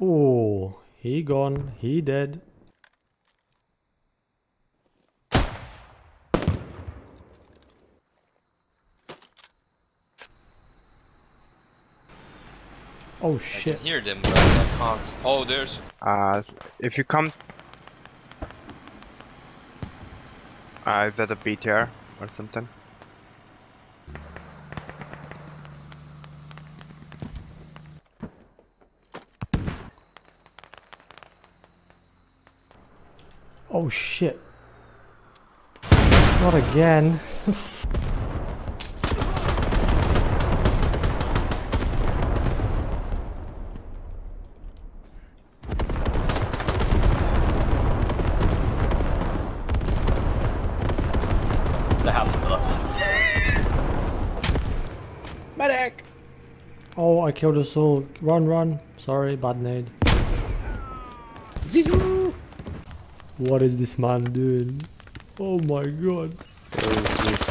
Oh, he gone. He dead. Oh I shit. can hear them, but I can't. Oh, there's. Uh, if you come... Uh, is that a BTR or something? Oh shit. Not again. The house stuff. Medic! Oh, I killed us all. Run, run. Sorry, bad nade. Zizou! What is this man doing? Oh my god. He's